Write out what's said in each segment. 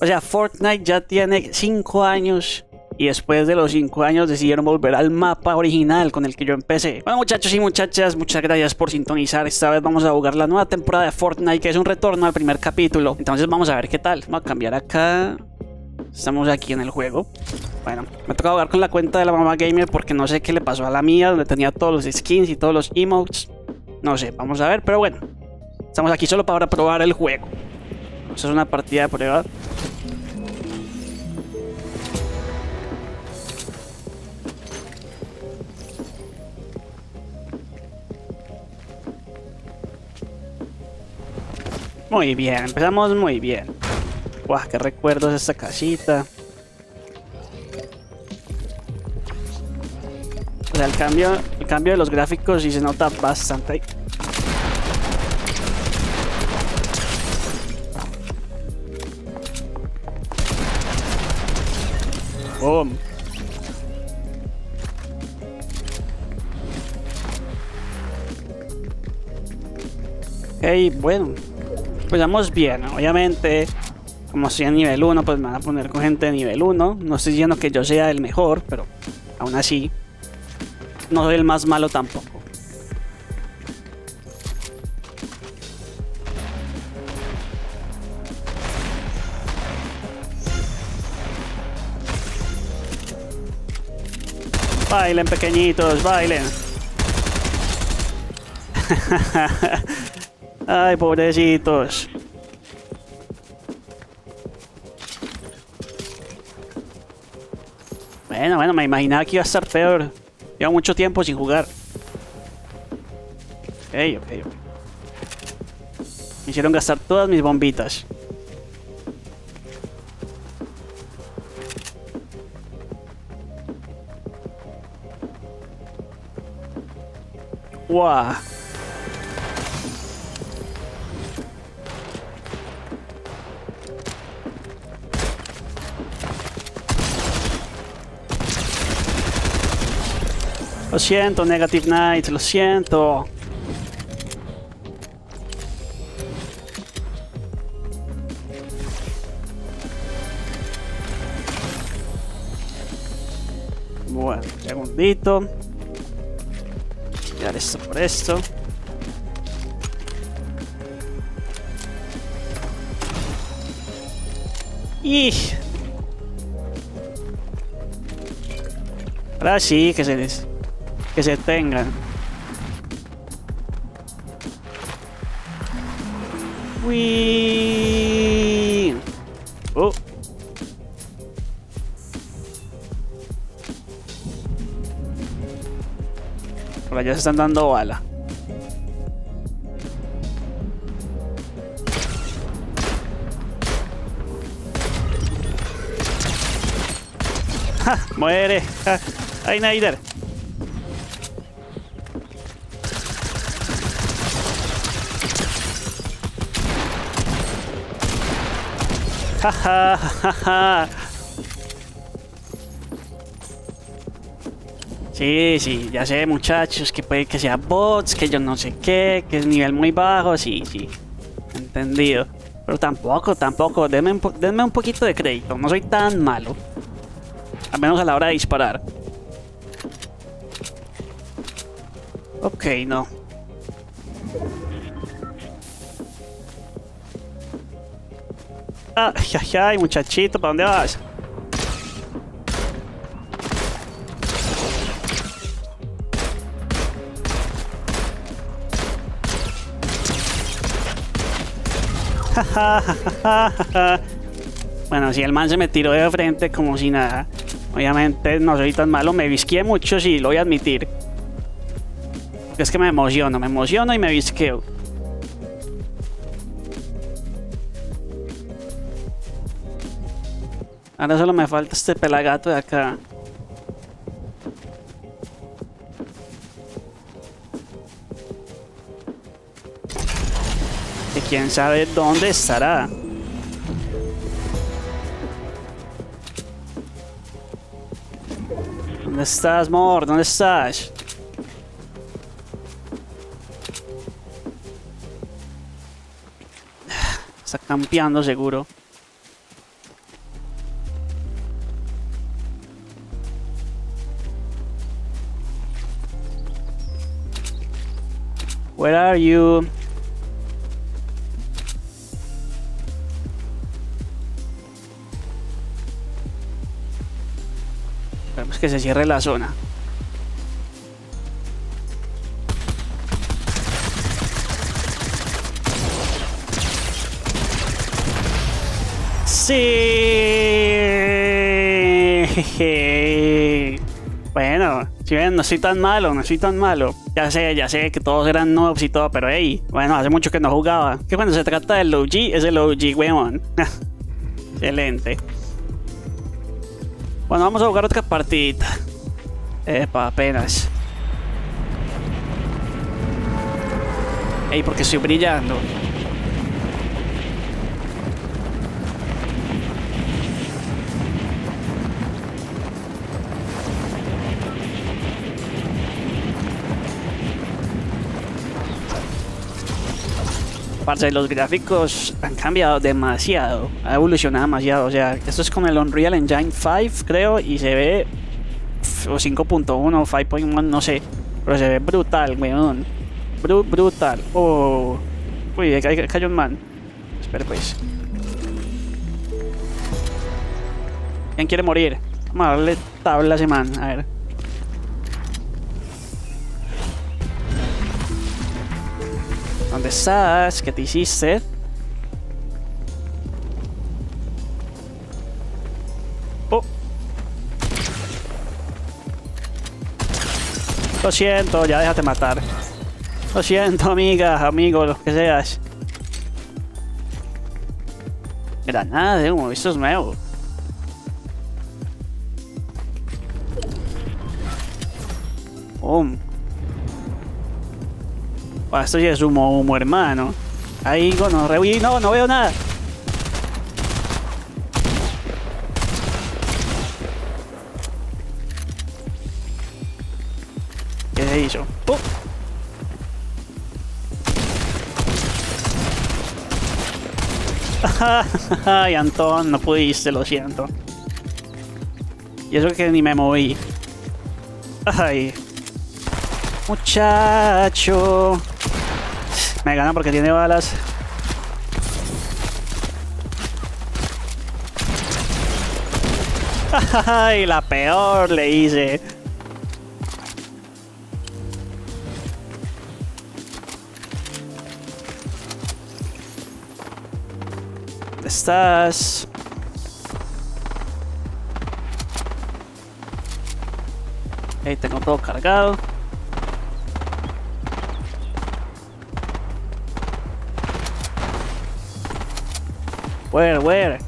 O sea, Fortnite ya tiene 5 años y después de los 5 años decidieron volver al mapa original con el que yo empecé. Bueno muchachos y muchachas, muchas gracias por sintonizar. Esta vez vamos a jugar la nueva temporada de Fortnite, que es un retorno al primer capítulo. Entonces vamos a ver qué tal. Vamos a cambiar acá. Estamos aquí en el juego. Bueno, me toca jugar con la cuenta de la mamá gamer porque no sé qué le pasó a la mía, donde tenía todos los skins y todos los emotes. No sé, vamos a ver, pero bueno. Estamos aquí solo para probar el juego. Esto es una partida de prueba. Muy bien, empezamos muy bien. Guau, qué recuerdos esta casita. O sea, el cambio, el cambio de los gráficos sí se nota bastante. Ok, bueno. Pues vamos bien, obviamente. Como soy a nivel 1, pues me van a poner con gente de nivel 1. No estoy diciendo que yo sea el mejor, pero aún así. No soy el más malo tampoco. Bailen pequeñitos, bailen. Ay, pobrecitos. Bueno, bueno, me imaginaba que iba a estar peor. Llevo mucho tiempo sin jugar. Ok, ok, ok. Me hicieron gastar todas mis bombitas. ¡Wow! Lo siento, Negative Knight, lo siento. Bueno, segundito. Cambiar esto por esto. Y Ahora sí, que se des que se tengan. Uy. Oh. Por allá se están dando bala. ¡Ja! ¡Muere! ¡Ja! ¡Ay, Naider! Sí, sí, ya sé muchachos que puede que sea bots, que yo no sé qué, que es nivel muy bajo, sí, sí. Entendido. Pero tampoco, tampoco, denme un, denme un poquito de crédito, no soy tan malo. Al menos a la hora de disparar. Ok, no. Ay, ay, muchachito, ¿para dónde vas? bueno, si el man se me tiró de frente como si nada. Obviamente no soy tan malo, me visqué mucho, sí, lo voy a admitir. es que me emociono, me emociono y me visqueo. Ahora solo me falta este pelagato de acá. Que quién sabe dónde estará. ¿Dónde estás, Mor? ¿Dónde estás? Está campeando seguro. Where are you? Que se cierre la zona. Sí. Bueno, si ven, no soy tan malo, no soy tan malo. Ya sé, ya sé que todos eran noobs y todo, pero hey, bueno, hace mucho que no jugaba. Que cuando se trata del OG, es el OG, weón. Excelente. Bueno, vamos a jugar otra partidita. Epa, apenas. Ey, porque estoy brillando. Parce, los gráficos han cambiado demasiado, ha evolucionado demasiado. O sea, esto es con el Unreal Engine 5, creo, y se ve. O 5.1, 5.1, no sé. Pero se ve brutal, weón. Bru brutal. Oh. Uy, hay cayó un man. Espera, pues. ¿Quién quiere morir? Vamos a darle tabla a ese man, a ver. ¿Dónde estás? ¿Qué te hiciste? Oh. Lo siento, ya déjate matar. Lo siento, amiga, amigo, lo que seas. Granada de humo, esto es nuevo. Oh. Ah, esto ya es humo, humo, hermano. Ahí, bueno, no, no veo nada. ¿Qué se hizo? ¡Oh! Ay, Antón, no pudiste, lo siento. Y eso que ni me moví. Ay. Muchacho. Me gana porque tiene balas. Ay, la peor le hice. ¿Dónde estás? Ahí tengo todo cargado. Where, where?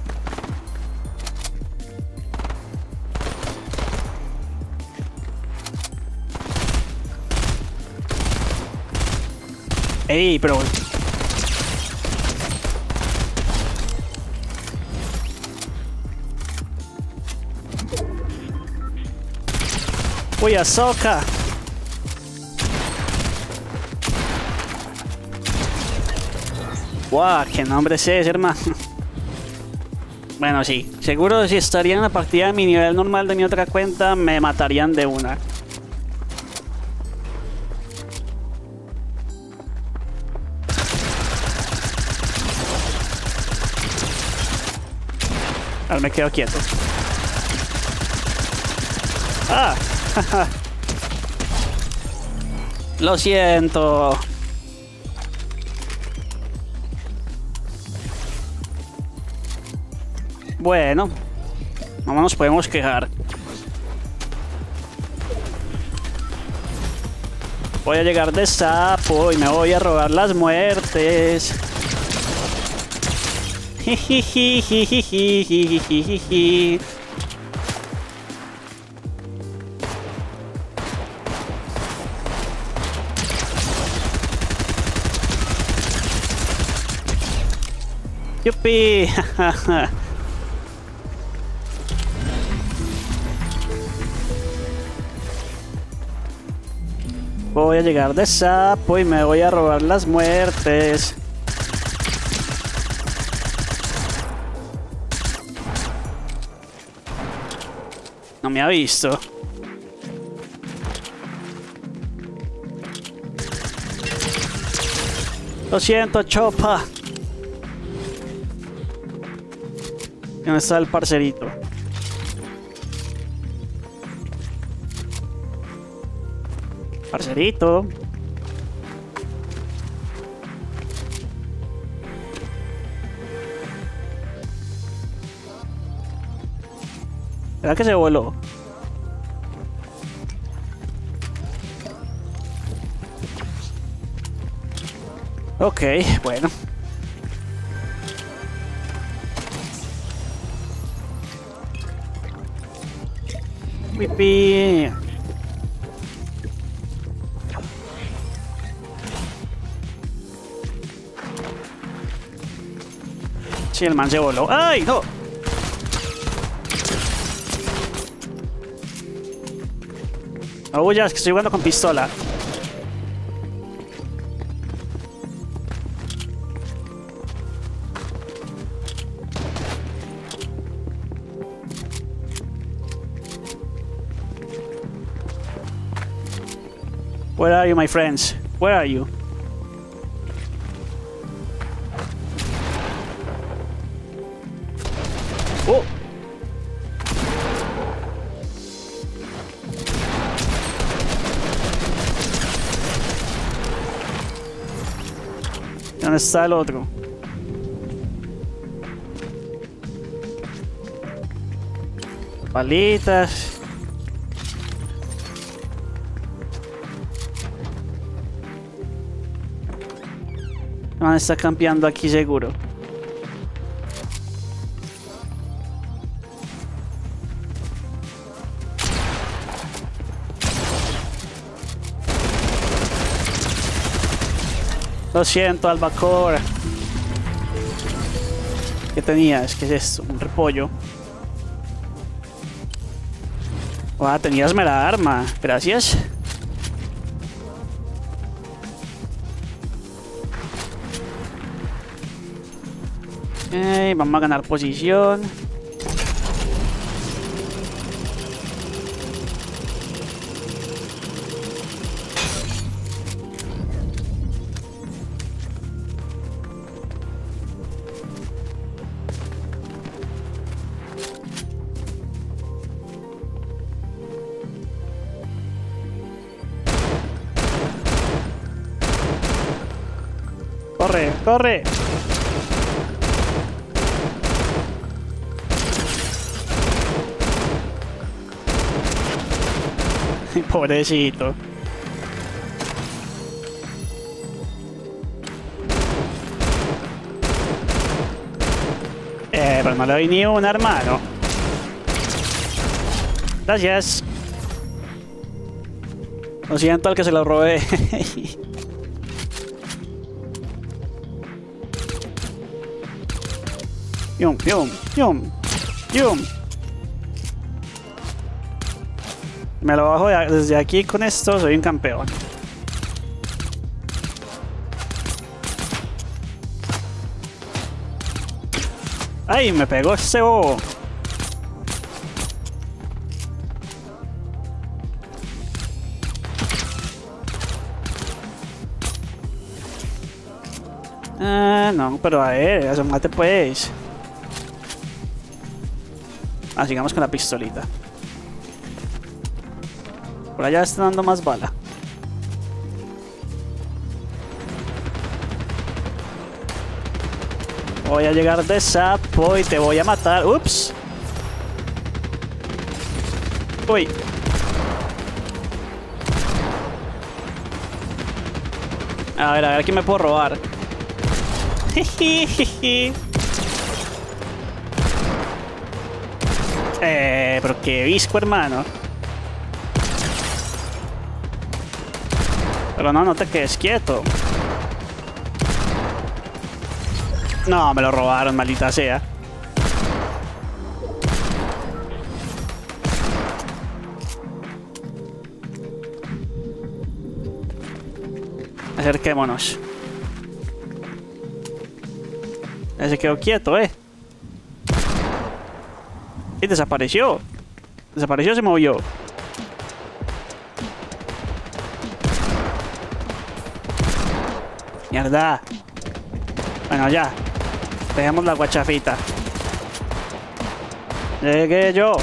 Ey, pero... Uy, Ahsoka. Guau, qué nombre es ese, hermano. Bueno, sí. Seguro si estaría en la partida de mi nivel normal de mi otra cuenta, me matarían de una. Ahora me quedo quieto. ¡Ah! Lo siento. Bueno, no nos podemos quejar. Voy a llegar de sapo y me voy a robar las muertes. ¡Yupi! Voy a llegar de sapo y me voy a robar las muertes. No me ha visto. Lo siento, Chopa. ¿Dónde está el parcerito? Parcerito. ¿Verdad que se voló? Ok, bueno. Pipi. Sí, el man se. ¡Ay, no! Es que estoy jugando con pistola. Where are you, my friends? Where are you? Oh! ¿Dónde está el otro? Palitas. Man está campeando aquí seguro. Lo siento, Albacora. ¿Qué tenías? ¿Qué es esto? Un repollo. Ah, tenías mera arma. Gracias. Vamos a ganar posición. Corre, corre. Pobrecito. Eh, pero no le doy ni un hermano. Gracias. Lo siento al que se lo robé. yum, yum, yum, yum. Me lo bajo de- desde aquí con esto, soy un campeón. ¡Ay! Me pegó ese bobo. Ah, no, pero a ver, asomate pues. Ah, sigamos con la pistolita. Por allá está dando más bala. Voy a llegar de sapo y te voy a matar. Ups. Uy. A ver, a ver, ¿quién me puedo robar? eh, pero qué visco, hermano. Pero no, no te quedes quieto. No, me lo robaron, maldita sea. Acerquémonos. Ya se quedó quieto, eh. Y desapareció. Desapareció, se movió. Mierda. Bueno, ya. Dejemos la guachafita. Llegué yo.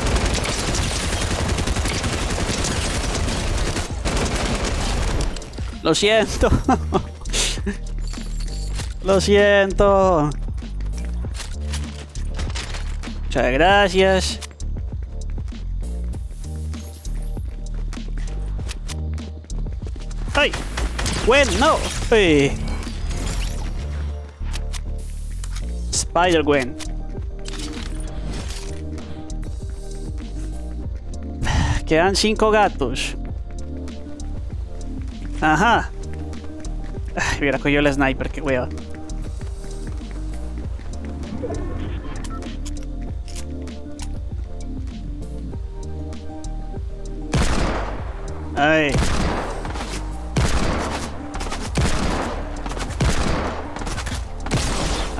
Lo siento. Lo siento. Muchas gracias. ¡Ay! Gwen, no. Ay. Spider Gwen. Quedan cinco gatos. Ajá. Ay, hubiera el sniper, qué hueva.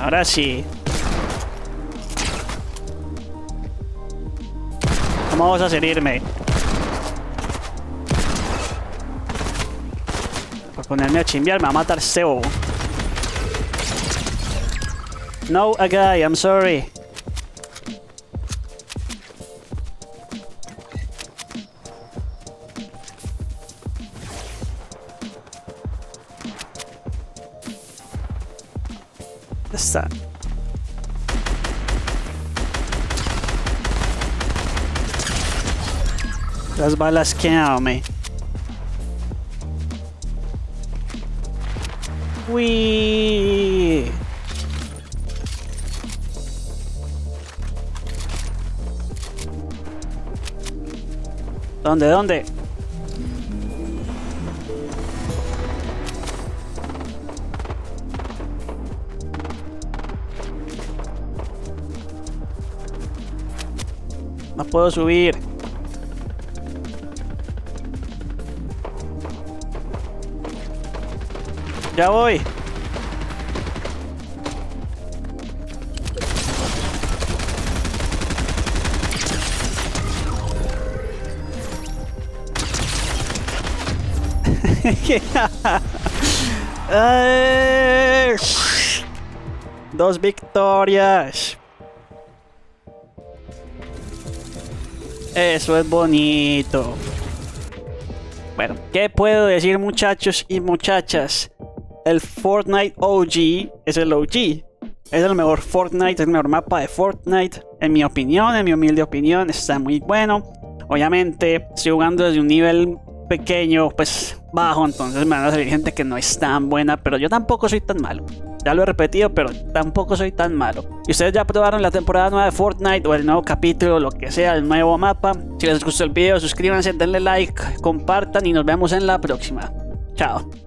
Ahora sí. ¿Cómo vamos a hacer irme? Por ponerme a chimbiar me va a matar Seo. No, a guy, I'm sorry. Está. Las balas me. Uy. ¿Dónde? ¿Dónde? No puedo subir. Ya voy. Dos victorias. Eso es bonito. Bueno, ¿qué puedo decir muchachos y muchachas? El Fortnite OG es el OG. Es el mejor Fortnite, es el mejor mapa de Fortnite. En mi opinión, en mi humilde opinión, está muy bueno. Obviamente, estoy jugando desde un nivel pequeño, pues bajo, entonces me van a salir gente que no es tan buena, pero yo tampoco soy tan malo. Ya lo he repetido, pero tampoco soy tan malo. Y ustedes ya probaron la temporada nueva de Fortnite o el nuevo capítulo, lo que sea, el nuevo mapa. Si les gustó el video, suscríbanse, denle like, compartan y nos vemos en la próxima. Chao.